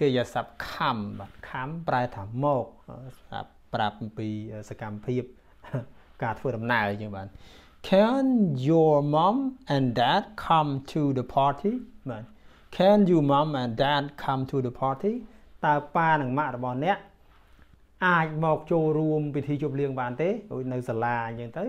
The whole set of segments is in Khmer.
កិរិយាសព្ទខំបាទខំប្រែថាមកស្រាប់ប្រាប់អំពីសកម្មភាពការធ្វើដំណើរជាងបាទ Can your mom and dad come to the party បាទ Can you mom and dad come to the party តើប៉ានិងម៉ាក់របស់អ្នកអាចមកចូលរួមពិធីជប់លៀងបានទេដូចនៅសាលាអញ្ចឹងទៅ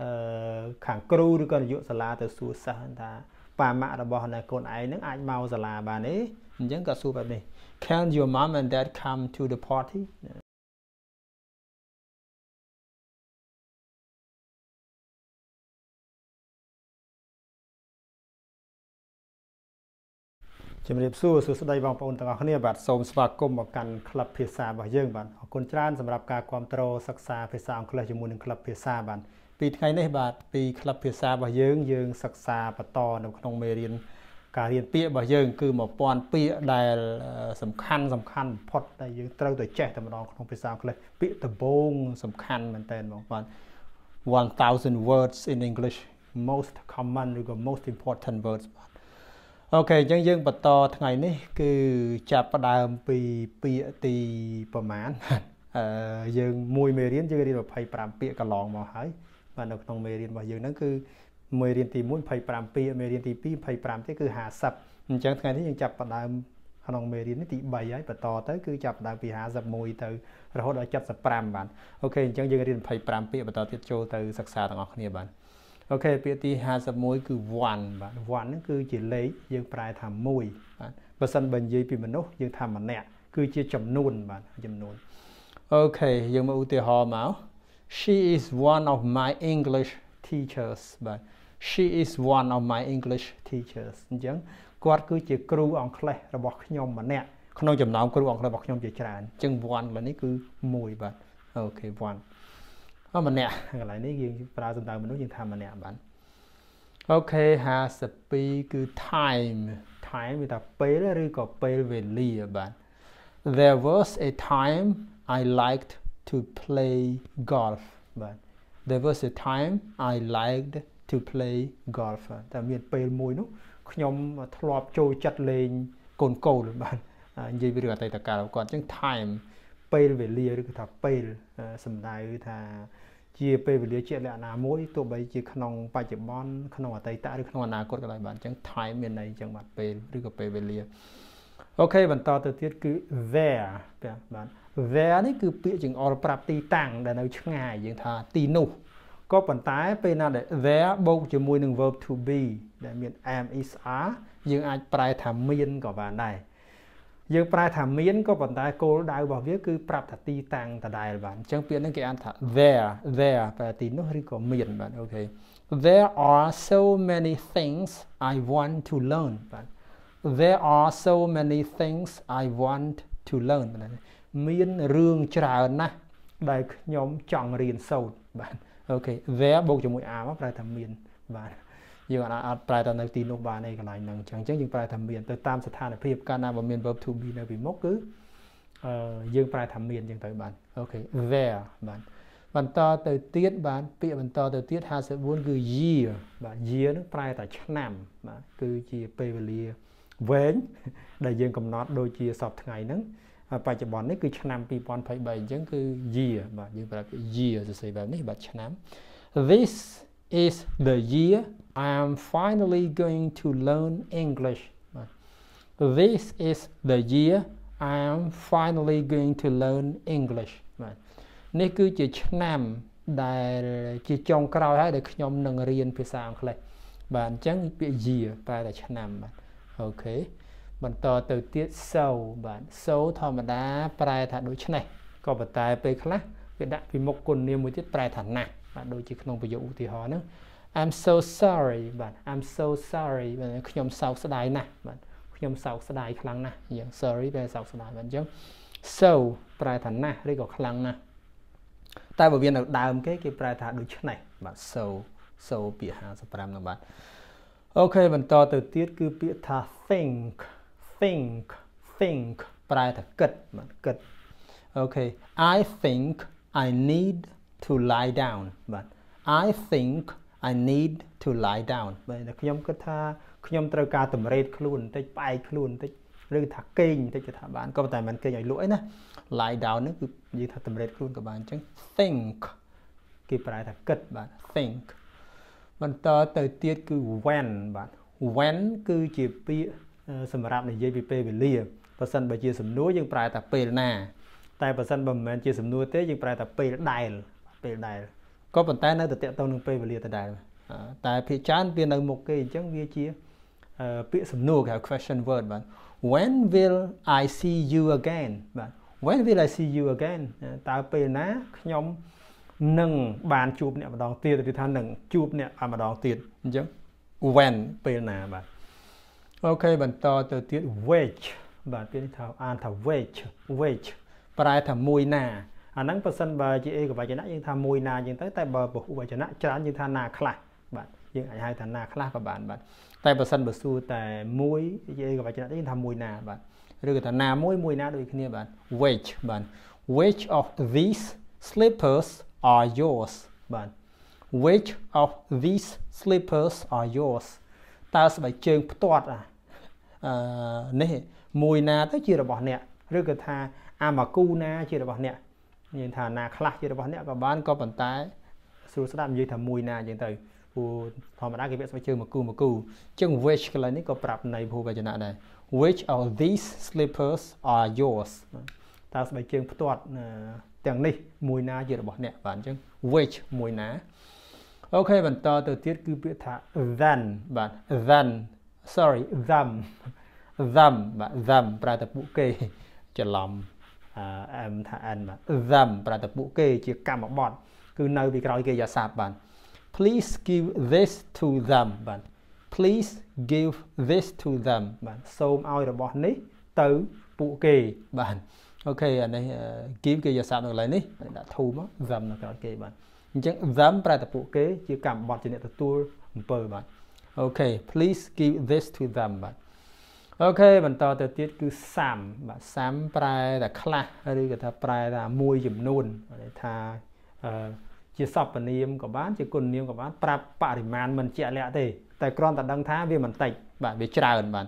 អឺខាងគ្រូឬក៏នាយកសាលាទៅសួរសិស្សថាប៉ាម៉ាក់របស់អ្នកកូនឯងនឹងអាចមកសាលាបានទេអញ្ចឹងក៏សួរបែបនេះ Can your mom and dad come to the party ជំរាបសួរសួស្តីបងប្អូនទាំងអស់គ្នាបាទសូមស្វាគមន៍មកកាន់ក្លឹបភាសារបស់យើងបាទអរគុណច្រើនសម្រាប់ការគ្រប់គ្រងសិក្សាភាសាអង់គ្លេសជាមួយនឹងក្លឹបភាសាបាទពីថ្ងៃនេះបាទពីក្លឹបភាសារបស់យើងយើងសិក្សាបន្តនៅក្នុងមេរៀន ការរៀនពាក្យរបស់យើង គឺ1000ពាក្យដែលសំខាន់សំខាន់បំផុតដែលយើងត្រូវតែចេះតែម្ដងក្នុងភាសាអង់គ្លេសពាក្យដំបូងសំខាន់មែនតើបងប្អូន1000 words in English most common ឬក៏ most important words បាទអូខេអញ្ចឹងយើងបន្តថ្ងៃនេះ គឺចាប់ផ្ដើមពីពាក្យទីប្រមាណអឺយើងមួយមេរៀនយើងរៀន25ពាក្យកន្លងមកហើយបាទនៅក្នុងមេរៀនរបស់យើងហ្នឹងគឺ មេរៀនទី1 25ពាក្យមេរៀនទី2 25ទេគឺ50អញ្ចឹងថ្ងៃនេះយើងចាប់ផ្ដើមក្នុងមេរៀននេះទី3ហើយបន្តទៅគឺចាប់ផ្ដើមពី51ទៅរហូតដល់75បាទអូខេអញ្ចឹងយើងរៀន25ពាក្យបន្តទៀតចូលទៅសិក្សាទាំងអស់គ្នាបាទអូខេពាក្យទី51គឺ one បាទ one ហ្នឹងគឺជាលេខយើងប្រែថា1បាទបើសិនបើនិយាយពីមនុស្សយើងថាម្នាក់គឺជាចំនួនបាទចំនួនអូខេយើងមកឧទាហរណ៍មក she is one of my english teachers បាទ she is one of my english teachers អញ្ចឹងគាត់គឺជាគ្រូអង់គ្លេសរបស់ខ្ញុំម្នាក់ក្នុងចំណោមគ្រូអង់គ្លេសរបស់ខ្ញុំជាច្រើនអញ្ចឹង one លើនេះគឺ1បាទអូខេ1អម្នាក់កន្លែងនេះយើងប្រើសំដៅមនុស្សយើងថាម្នាក់បាទអូខេ52គឺ time time វាថាពេលឬក៏ពេលវេលាបាទ There was a time I liked to play golf បាទ There was a time I liked to play golf តែមានពេលមួយនោះខ្ញុំធ្លាប់ចូលចិត្តលេងកូនកូលបាទនិយាយពីរឿងអតីតកាលគាត់អញ្ចឹង time ពេលវេលាឬក៏ថាពេលសំដៅថាជាពេលវេលាជាលក្ខណៈមួយទោះបីជាក្នុងបច្ចុប្បន្នក្នុងអតីតឬក្នុងអនាគតក៏ដោយបាទអញ្ចឹង time មានន័យអញ្ចឹងបាទពេលឬក៏ពេលវេលាអូខេបន្តទៅទៀតគឺ there បាទ there នេះគឺពាក្យចង្អុលប្រាប់ទីតាំងដែលនៅឆ្ងាយយើងថាទីនោះ ក៏ប៉ុន្តែពេលណាដែល there បូកជាមួយនឹង verb to be ដែលមាន am is are យើងអាចប្រែថាមានក៏បានដែរយើងប្រែថាមានក៏ប៉ុន្តែគោលដៅរបស់វាគឺប្រាប់ថាទីតាំងដដែលបាទអញ្ចឹងពាក្យហ្នឹងគេអានថា there there ប្រែទីនោះឬក៏មានបាទអូខេ There are so many things I want to learn បាទ There are so many things I want to learn បាទមានរឿងច្រើនណាស់ដែលខ្ញុំចង់រៀនសូត្របាទ អូខេ there បូកជាមួយ are មកប្រែថាមានបាទយើងអាចអាចប្រែទៅនៅទីនោះបានឯកន្លែងហ្នឹងអញ្ចឹងអញ្ចឹងយើងប្រែថាមានទៅតាមស្ថានភាពកាលណាបើមាន verb to be នៅពីមុខគឺអឺយើងប្រែថាមានអញ្ចឹងទៅបានអូខេ there បាទបន្តទៅទៀតបាទពាក្យបន្តទៅទៀត54គឺ year បាទ year នឹងប្រែថាឆ្នាំបាទគឺជាពេលវេលាវែងដែលយើងកំណត់ដូចជាសពថ្ងៃហ្នឹង បច្ចុប្បន្ននេះគឺឆ្នាំ2023អញ្ចឹងគឺ year បាទយើងប្រើពាក្យ year សរសេរបែបនេះបាទឆ្នាំ this is the year I am finally going to learn English this is the year I am finally going to learn English បាទនេះគឺជាឆ្នាំដែលជាចុងក្រោយហើយដែលខ្ញុំនឹងរៀនភាសាអង់គ្លេសបាទអញ្ចឹងពាក្យ year ប្រែតែឆ្នាំបាទអូខេ បន្តទៅទៀត so បាទ so ធម្មតា ប្រែថាដូចនេះក៏ប៉ុន្តែពេលខ្លះវាដាក់ពីមុខគុណនាមមួយទៀតប្រែថាណាស់បាទដូចជាក្នុងប្រយោគឧទាហរណ៍ហ្នឹង I'm so sorry បាទ I'm so sorry បាទខ្ញុំសោកស្ដាយណាស់បាទខ្ញុំសោកស្ដាយខ្លាំងណាស់យ៉ាង sorry បែរសោកស្ដាយបាទអញ្ចឹង so ប្រែថាណាស់ឬក៏ខ្លាំងណាស់តែបើវានៅដើមគេគេប្រែថាដូចនេះបាទ so so ពាក្យ55ហ្នឹងបាទអូខេបន្តទៅទៀតគឺពាក្យថា think think think ប្រែថាគិតបាទគិតអូខេ I think I need to lie down បាទ I think I need to lie down បាទខ្ញុំគិតថាខ្ញុំត្រូវការតម្រេតខ្លួនបន្តិចផ្អែកខ្លួនបន្តិចឬថាគេងបន្តិចថាបានក៏ប៉ុន្តែមិនគេងឲ្យលក់អីណា lie down ហ្នឹងគឺនិយាយថាតម្រេតខ្លួនក៏បានអញ្ចឹង think គេប្រែថាគិតបាទ think បន្តទៅទៀតគឺ when បាទ when គឺជាពាក្យ សម្រាប់និយាយពីពេលវេលាបើសិនបើជាសំណួរយើងប្រើតែពេលណា តែបើសិនបើមិនមែនជាសំណួរទេយើងប្រើតែពេលដែលពេលដែលក៏ប៉ុន្តែនៅតែតកតងនឹងពេលវេលាដដែលតែភាគច្រើនវានៅមុខគេអញ្ចឹងវាជាពាក្យសំណួរគេហៅ question word បាទ when will i see you again បាទ when will i see you again តើពេលណាខ្ញុំនឹងបានជួបអ្នកម្ដងទៀតឬថានឹងជួបអ្នកម្ដងទៀតអញ្ចឹង when ពេលណាបាទ អូខេបន្តទៅទៀត which បាទពាក្យនេះថាអានថា which which ប្រែថាមួយណាអាហ្នឹងប៉ះសិនបើជាឯកវចនៈយើងថាមួយណាយើងទៅតែបើពហុវចនៈច្រើនយើងថាណាខ្លះបាទយើងអាចហៅថាណាខ្លះក៏បានបាទតែបើសិនបើសួរតែមួយជាឯកវចនៈទេយើងថាមួយណាបាទឬក៏ថាណាមួយមួយណាដូចគ្នាបាទ which បាទ which of these slippers are yours បាទ which of these slippers are yours តើស្បែកជើងផ្ទាត់អាអឺ នេះមួយណាទៅជារបស់អ្នកឬក៏ថាអាមកគូណាជារបស់អ្នកនិយាយថាណាខ្លះជារបស់អ្នកក៏បានក៏ប៉ុន្តែស្រួលស្ដាប់និយាយថាមួយណាអញ្ចឹងទៅព្រោះធម្មតាគេពាក្យស្បែកជើងមកគូមកគូអញ្ចឹង which កន្លែងនេះក៏ប្រាប់ន័យភូវចនៈដែរ which of these slippers are yours តើស្បែកជើងផ្ទាត់ទាំងនេះមួយណាជារបស់អ្នកបាទអញ្ចឹង which មួយណាអូខេបន្តទៅទៀតគឺពាក្យថា then បាទ then sorry them them បាទ them ប្រែតែពួកគេច្រឡំអែមថា n បាទ them ប្រែតែពួកគេជាកម្មបត្តិគឺនៅពីក្រោយគេយ៉ាសាប់បាទ please give this to them បាទ please give this to them បាទសូមឲ្យរបស់នេះទៅពួកគេបាទ okay អានេះ give គេយកសាប់នៅកន្លែងនេះដាក់ to មក them នៅក្រោយគេបាទអញ្ចឹង them ប្រែតែពួកគេជាកម្មបត្តិជាអ្នកទទួលអំពើបាទ okay please give this to them បាទ okay បន្តទៅទៀតគឺ some បាទ some ប្រែតែខ្លះឬក៏ថាប្រែថាមួយចំនួនថាអឺជាសព្វនាមក៏បានជាគុណនាមក៏បានប្រាប់បរិមាណមិនជាក់លាក់ទេតែគ្រាន់តែដឹងថាវាមិនតិចបាទវាច្រើនបាទ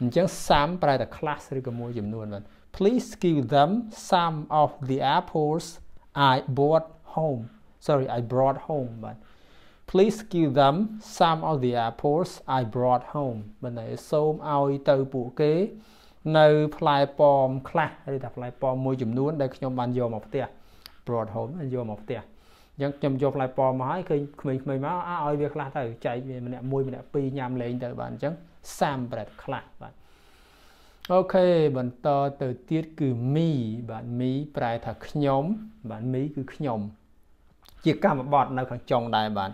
អញ្ចឹង some ប្រែតែ class ឬក៏មួយចំនួនបាទ please give them some of the apples I brought home sorry I brought home បាទ please give them some of the apples I brought home បាទសូមឲ្យទៅពួកគេ នៅផ្លែប៉ោមខ្លះឬថាផ្លែប៉ោមមួយចំនួនដែលខ្ញុំបានយកមកផ្ទះ brought home យកមកផ្ទះអញ្ចឹងខ្ញុំយកផ្លែប៉ោមមកហើយឃើញក្មេងៗមកអើឲ្យវាខ្លះទៅចែកវាម្នាក់មួយម្នាក់ពីរញ៉ាំលេងទៅបាទអញ្ចឹង30ប្រែតខ្លះបាទអូខេបន្តទៅទៀតគឺ me បាទ me ប្រែថាខ្ញុំ បាទ me គឺខ្ញុំ ជាកម្មបត្តិនៅខាងចុងដែរបាទ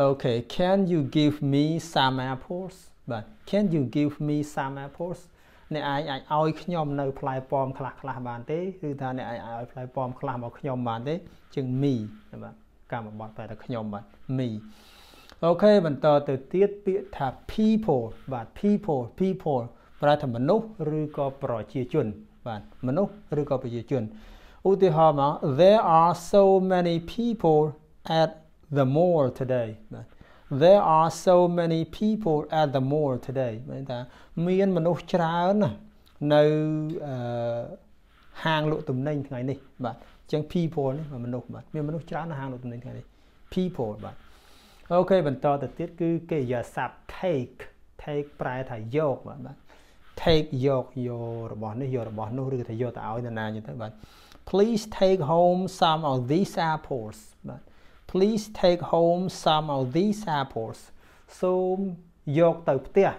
អូខេ can you give me some apples បាទ can you give me some apples អ្នកអាចអាចឲ្យខ្ញុំនៅផ្លែប៉ោមខ្លះខ្លះបានទេឬថាអ្នកអាចឲ្យផ្លែប៉ោមខ្លះមកខ្ញុំបានទេជាង me បាទកម្មបត្តិតែតែខ្ញុំបាទ me អូខេបន្តទៅទៀតពាក្យថា people បាទ people people ប្រែថាមនុស្សឬក៏ប្រជាជន បាទមនុស្សឬក៏ប្រជាជនឧទាហរណ៍មក there are so many people at the mall today បាទ there are so many people at the mall today មានថាមានមនុស្សច្រើនណាស់នៅហាងលក់ទំនិញថ្ងៃនេះបាទអញ្ចឹង people នេះមនុស្សបាទមានមនុស្សច្រើននៅហាងលក់ទំនិញថ្ងៃនេះ people បាទអូខេបន្តទៅទៀតគឺកិរិយាសព្ទ take take ប្រែថាយកបាទបាទ take យកយករបស់នេះយករបស់នោះឬថាយកទៅឲ្យនរណាអញ្ចឹងទៅបាទ please take home some of these apples បាទ please take home some of these apples សូមយកទៅផ្ទះ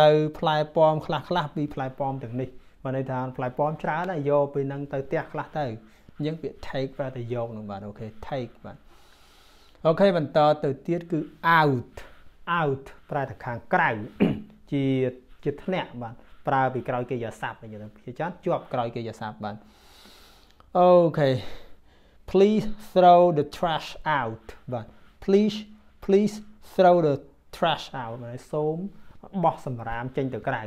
នូវផ្លែប៉ោមខ្លះខ្លះពីផ្លែប៉ោមទាំងនេះបានន័យថាផ្លែប៉ោមច្រើនហើយយកពីនឹងទៅផ្ទះខ្លះទៅអញ្ចឹងពាក្យ take ប្រែតែយកនឹងបាទអូខេ take បាទ okay បន្តទៅទៀតគឺ out out ប្រែថាខាងក្រៅជាជាធ្នាក់បាទប្រើពីក្រោយកិរិយាសព្ទអញ្ចឹងភាសាច្រើនជាប់ក្រោយកិរិយាសព្ទបាទអូខេ please throw the trash out បាទ please please throw the trash out মানে សូមបោះសម្រាមចេញទៅក្រៅ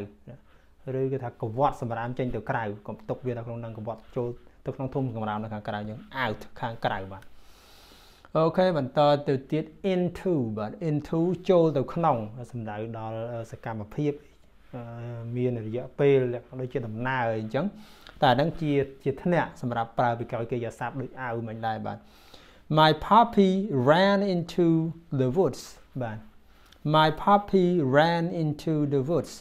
ឬគេថាកវត្តសម្រាមចេញទៅក្រៅកុំទុកវានៅក្នុងនឹងកវត្តចូលទៅក្នុងធុំសម្រាមនៅខាងក្រៅយើង out ខាងក្រៅបាទអូខេបន្តទៅទៀត into បាទ into ចូលទៅក្នុងសំដៅដល់សកម្មភាព មានរយៈពេលលក្ខណៈដូចជាដំណើរអីចឹងតែហ្នឹងជាជាធ្នាក់សម្រាប់ប្រើពីក្រោយកិរិយាសព្ទដូចអាវមិនដែរបាទ My puppy ran into the woods បាទ My puppy ran into the woods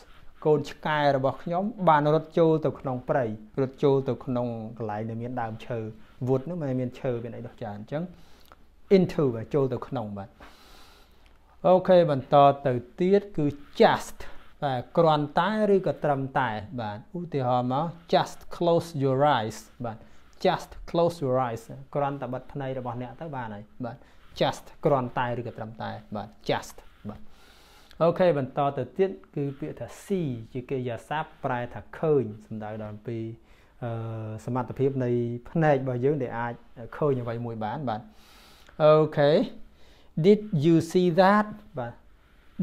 កូនឆ្កែរបស់ខ្ញុំបានរត់ចូលទៅក្នុងព្រៃរត់ចូលទៅក្នុងកន្លែងដែលមានដើមឈើ wood នោះមិនមានឈើមានអីដោះចាអញ្ចឹង into បាទចូលទៅក្នុងបាទអូខេបន្តទៅទៀតគឺ just បាទគ្រាន់តែឬក៏ត្រឹមតែ បាទឧទាហរណ៍មក just close your eyes បាទ just close your eyes គ្រាន់តែបិទភ្នែករបស់អ្នកទៅបានហើយបាទ just គ្រាន់តែឬក៏ត្រឹមតែបាទ just បាទអូខេបន្តទៅទៀតគឺពាក្យថា see ជាកិរិយាសព្ទប្រែថាឃើញសំដៅដល់អំពីអឺសមត្ថភាពនៃភ្នែករបស់យើងដែលអាចឃើញអ្វីមួយបានបាទអូខេ did you see that បាទ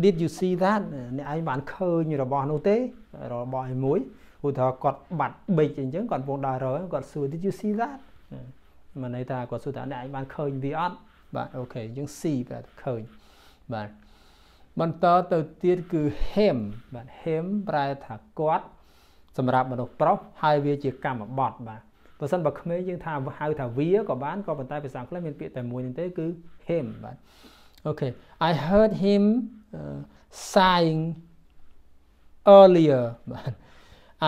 did you see that អ្នកឯងបានឃើញរបស់នោះទេរបស់ឯមួយឧទាហរណ៍គាត់បាត់បិចអញ្ចឹងគាត់កំពុងដើររកគាត់សួរ did you see that មានន័យថាគាត់សួរថាអ្នកឯងបានឃើញវាអត់បាទអូខេអញ្ចឹង see ប្រែឃើញបាទបន្តទៅទៀតគឺ him បាទ him ប្រែថាគាត់សម្រាប់មនុស្សប្រុសហើយវាជាកម្មបត្តិបាទបើសិនបើក្មេងយើងថាហៅថាវាក៏បានក៏ប៉ុន្តែភាសាអង់គ្លេសមានពាក្យតែមួយនេះទេគឺ him បាទ អូខេ I heard him uh, sighing earlier បាទ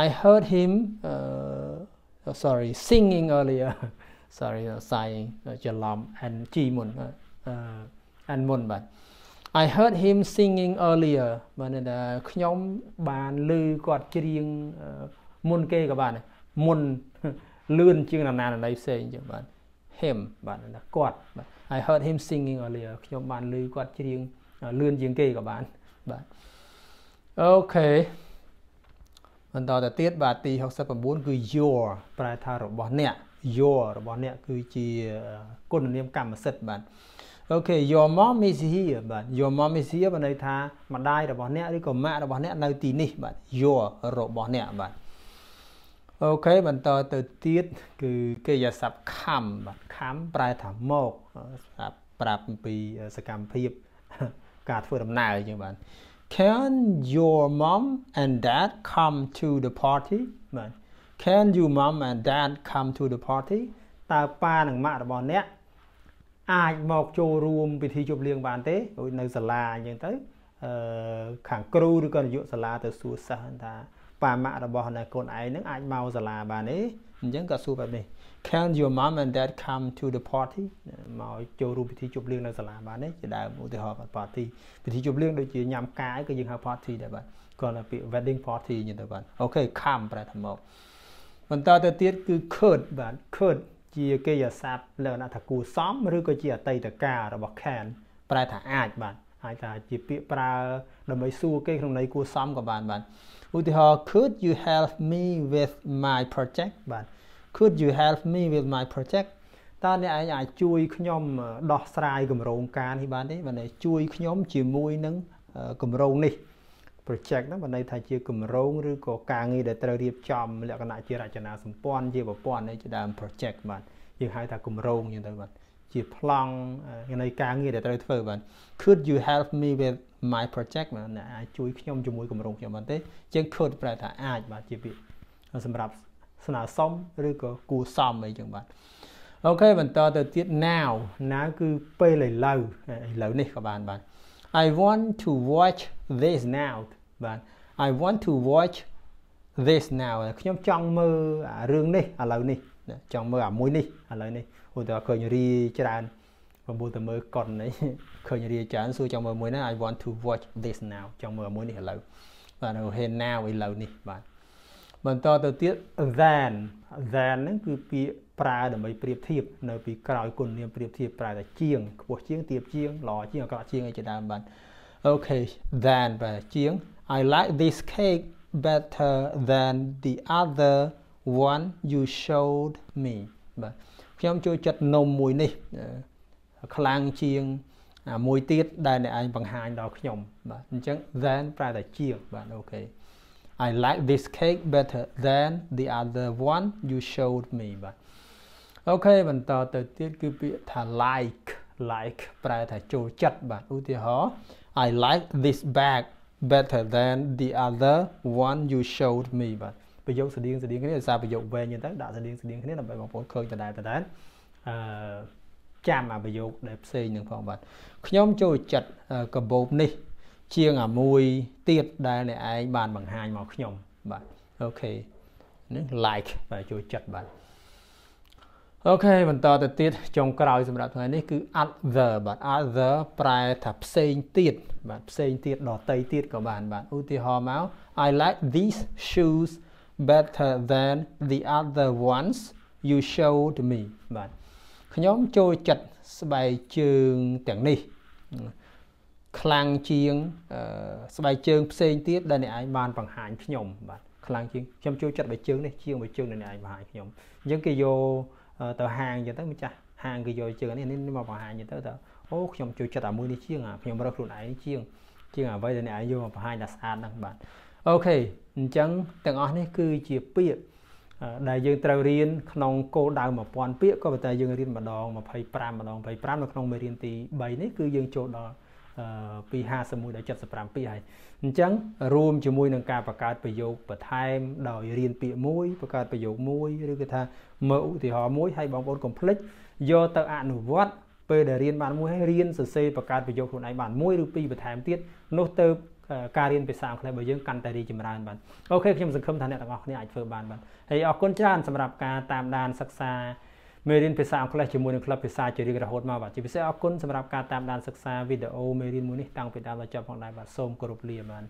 I heard him uh, sorry singing earlier sorry uh, sighing ច្រឡំ and G មុន uh, and មុនបាទ I heard him singing earlier បានថាខ្ញុំបានឮគាត់ច្រៀងមុនគេក៏បានមុនលឿនជាងនរណាណីផ្សេងចឹងបាទ him បាទថាគាត់បាទ I heard him singing earlier ខ្ញុំបានឮគាត់ច្រៀងលឿនជាងគេក៏បានបាទអូខេបន្តទៅទៀតបាទទី69គឺ your ប្រែថារបស់អ្នក your របស់អ្នកគឺជាគុណនាមកម្មសិទ្ធិបាទអូខេ your mom is here បាទ your mom is here បានន័យថាម្ដាយរបស់អ្នកឬក៏ម៉ាក់របស់អ្នកនៅទីនេះបាទ your របស់អ្នកបាទ អូខេបន្តទៅទៀតគឺកិរិយាសព្ទខំបាទខំប្រែថាមកសម្រាប់ប្រាប់អំពីសកម្មភាពការធ្វើដំណើរជាងបាទ Can your mom and dad come to the party បាទ Can your mom and dad come to the party តើប៉ានិងម៉ាក់របស់អ្នកអាចមកចូលរួមពិធីជប់លៀងបានទេដូចនៅសាលាអញ្ចឹងទៅអឺខាងគ្រូឬក៏នាយកសាលាទៅសួរសិស្សថា ប៉ាម៉ាក់របស់នៅកូនឯងហ្នឹងអាចមកសាលាបានទេអញ្ចឹងក៏សួរបែបនេះ Can your mom and dad come to the party មកចូលរួមពិធីជប់លៀងនៅសាលាបានទេជាដើមឧទាហរណ៍ party ពិធីជប់លៀងដូចជាញ៉ាំកាយក៏យើងហៅ party ដែរបាទគាត់ថាពាក្យ wedding party អញ្ចឹងទៅបាទអូខេ come ប្រែថាមកបន្តទៅទៀតគឺ could បាទ could ជាកិរិយាសព្ទលក្ខណៈថាគួសមឬក៏ជាអតីតកាលរបស់ can ប្រែថាអាចបាទ អាចថាជាពាក្យប្រើដើម្បីសួរគេក្នុងន័យគួសមក៏បានបាទឧទាហរណ៍ could you help me with my project បាទ could you help me with my project តើអ្នកឯងអាចជួយខ្ញុំដោះស្រាយគម្រោងការនេះបានទេបាទជួយខ្ញុំជាមួយនឹងគម្រោងនេះ project ហ្នឹងបានន័យថាជាគម្រោងឬក៏ការងារដែលត្រូវរៀបចំលក្ខណៈជារចនាសម្ព័ន្ធជាប្រព័ន្ធនៃជាដើម project បាទយើងហៅថាគម្រោងយ៉ាងទៅបាទ ជាប្លង់នៃការងារដែលត្រូវធ្វើបាទ could you help me with my project បាទអ្នកអាចជួយខ្ញុំជាមួយគម្រោងខ្ញុំបានទេជាង could ប្រែថាអាចបាទជាពាក្យសម្រាប់ស្នើសុំឬក៏គួរសមអីចឹងបាទអូខេបន្តទៅទៀត now now គឺពេលឥឡូវឥឡូវនេះក៏បានបាទ I want to watch this now បាទ I want to watch this now ខ្ញុំចង់មើលរឿងនេះឥឡូវនេះ ចង់មើលអាមួយនេះឥឡូវនេះឧទាហរណ៍ឃើញរីច្រើនប្រមូលទៅមើលកុននេះឃើញរីច្រើនសួរចង់មើលមួយណា I want to watch this now ចង់មើលអាមួយនេះឥឡូវបាទនៅ here now ឥឡូវនេះបាទបន្តទៅទៀត than than ហ្នឹងគឺពាក្យប្រើដើម្បីប្រៀបធៀបនៅពីក្រោយគុណនាមប្រៀបធៀបប្រើតែជាងខ្ពស់ជាងទៀបជាងល្អជាងអាក្រក់ជាងអីជាដើមបាទokay than បាទជាង I like this cake better than the other one you showed me បាទខ្ញុំចូលចិត្តនំមួយនេះខ្លាំងជាងមួយទៀតដែលអ្នកឯងបង្ហាញដល់ខ្ញុំបាទអញ្ចឹង than ប្រែតែជាងបាទអូខេ I like this cake better than the other one you showed me បាទ okay បន្តទៅទៀតគឺពាក្យថា like like ប្រែថាចូលចិត្តបាទឧទាហរណ៍ I like this bag better than the other one you showed me បាទ ប្រយោគស្តៀងស្តៀងគ្នាដោយសារប្រយោគវែងហ្នឹងទៅដាក់ស្តៀងស្តៀងគ្នាដើម្បីបងប្អូនឃើញដដែលដដែលអឺចាំអាប្រយោគដែលផ្សេងនឹងផងបាទខ្ញុំចូលចិត្តកាបូបនេះ ជាងអាមួយទៀតដែលអ្នកឯងបានបង្ហាញមកខ្ញុំបាទអូខេនេះ like បាទចូលចិត្តបាទអូខេបន្តទៅទៀតចុងក្រោយសម្រាប់ថ្ងៃនេះគឺ other បាទ other ប្រែថាផ្សេងទៀតបាទផ្សេងទៀតដតីទៀតក៏បានបាទឧទាហរណ៍មក I like these shoes better than the other ones you showed me បាទខ្ញុំចូលចិត្តស្បែកជើងទាំងនេះខ្លាំងជាងស្បែកជើងផ្សេងទៀតដែលអ្នកឯងបានបង្ហាញខ្ញុំបាទខ្លាំងជាងខ្ញុំចូលចិត្តស្បែកជើងនេះជាងស្បែកជើងដែលអ្នកឯងបង្ហាញខ្ញុំអញ្ចឹងគេយកទៅហាងអញ្ចឹងទៅម្ចាស់ហាងគេយកជើងនេះនេះមកបង្ហាញអញ្ចឹងទៅអូខ្ញុំចូលចិត្តអាមួយនេះជាងអាខ្ញុំរើសខ្លួនឯងជាងជាងអ្វីដែលអ្នកឯងយកមកបង្ហាញថាស្អាតហ្នឹងបាទអូខេ អញ្ចឹងទាំងអស់នេះគឺជាពាក្យដែលយើងត្រូវរៀនក្នុងគោលដៅ1000ពាក្យក៏ប៉ុន្តែយើងរៀនម្ដង25ម្ដង25នៅក្នុងមេរៀនទី3នេះគឺយើងចូលដល់ពី51ដល់75ពាក្យហើយអញ្ចឹងរួមជាមួយនឹងការបង្កើតប្រយោគបន្ថែមដោយរៀនពាក្យមួយបង្កើតប្រយោគមួយឬក៏ថាមើលឧទាហរណ៍មួយឲ្យបងប្អូនកុំភ្លេចយកទៅអនុវត្តពេលដែលរៀនបានមួយហើយរៀនសរសេរបង្កើតប្រយោគខ្លួនឯងបានមួយឬពីរបន្ថែមទៀតនោះទៅ ការរៀនភាសាអង់គ្លេសរបស់យើងកាន់តែរីចម្រើនបាទអូខេខ្ញុំសង្ឃឹមថាអ្នកទាំងអស់គ្នាអាចធ្វើបានបាទហើយអរគុណច្រើនសម្រាប់ការតាមដានសិក្សាមេរៀនភាសាអង់គ្លេសជាមួយនឹងក្លឹបភាសាជារៀងរហូតមកបាទជាពិសេសអរគុណសម្រាប់ការតាមដានសិក្សាវីដេអូមេរៀនមួយនេះតាំងពីដើមដល់ចប់ផងដែរបាទសូមគោរពលាបាទ